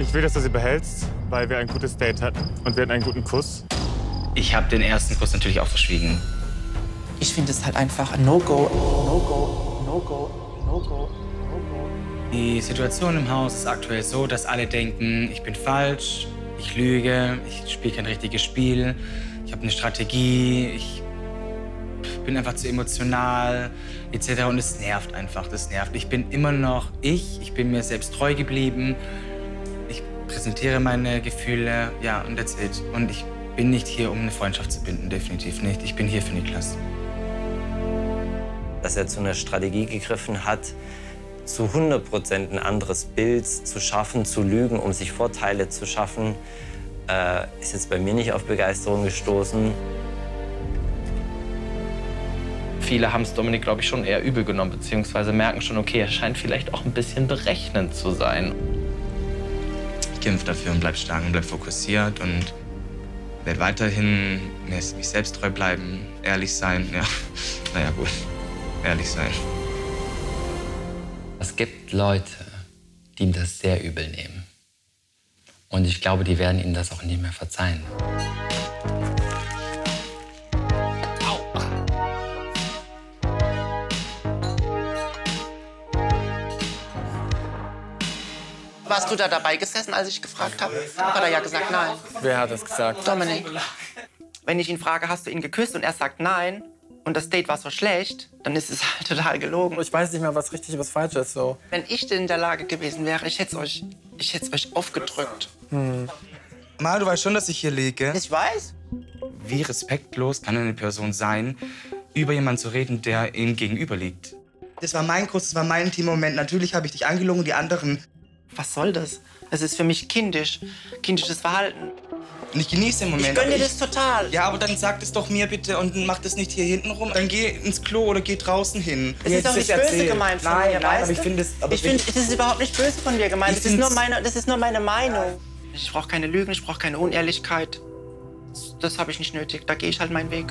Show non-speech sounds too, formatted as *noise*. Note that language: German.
Ich will, dass du sie behältst, weil wir ein gutes Date hatten. Und wir hatten einen guten Kuss. Ich habe den ersten Kuss natürlich auch verschwiegen. Ich finde es halt einfach ein No-Go. No-Go, No-Go, No-Go, No-Go. Die Situation im Haus ist aktuell so, dass alle denken, ich bin falsch, ich lüge, ich spiele kein richtiges Spiel, ich habe eine Strategie, ich bin einfach zu emotional etc. Und es nervt einfach, das nervt. Ich bin immer noch ich, ich bin mir selbst treu geblieben, präsentiere meine Gefühle, ja, und that's it. Und ich bin nicht hier, um eine Freundschaft zu binden, definitiv nicht. Ich bin hier für Niklas. Dass er zu einer Strategie gegriffen hat, zu 100 Prozent ein anderes Bild zu schaffen, zu lügen, um sich Vorteile zu schaffen, äh, ist jetzt bei mir nicht auf Begeisterung gestoßen. Viele haben es Dominik, glaube ich, schon eher übel genommen, beziehungsweise merken schon, okay, er scheint vielleicht auch ein bisschen berechnend zu sein. Ich kämpfe dafür und bleib stark und bleib fokussiert und werde weiterhin mich selbst treu bleiben, ehrlich sein. Ja, *laughs* naja, gut, ehrlich sein. Es gibt Leute, die ihm das sehr übel nehmen. Und ich glaube, die werden ihm das auch nie mehr verzeihen. Warst du da dabei gesessen, als ich gefragt habe? Hat er ja gesagt, nein. Wer hat das gesagt? Dominik. Wenn ich ihn frage, hast du ihn geküsst und er sagt nein und das Date war so schlecht, dann ist es *laughs* halt total gelogen. Ich weiß nicht mehr, was richtig, was falsch ist. So. Wenn ich in der Lage gewesen wäre, ich hätte es euch, ich hätte euch aufgedrückt. Mal, du weißt schon, dass ich hier liege. Ich weiß. Wie respektlos kann eine Person sein, über jemanden zu reden, der ihm gegenüber liegt? Das war mein Kuss, das war mein Intimmoment. Natürlich habe ich dich angelogen, die anderen. Was soll das? Es ist für mich kindisch. Kindisches Verhalten. Und ich genieße den Moment. Ich gönne dir das total. Ja, aber dann sag es doch mir bitte und mach das nicht hier hinten rum. Dann geh ins Klo oder geh draußen hin. Es ist doch nicht böse gemeint von nein, mir, nein, weißt aber ich du? finde es. Ich finde, das ist überhaupt nicht böse von dir gemeint. Das ist, nur meine, das ist nur meine Meinung. Ich brauche keine Lügen, ich brauche keine Unehrlichkeit. Das habe ich nicht nötig. Da gehe ich halt meinen Weg.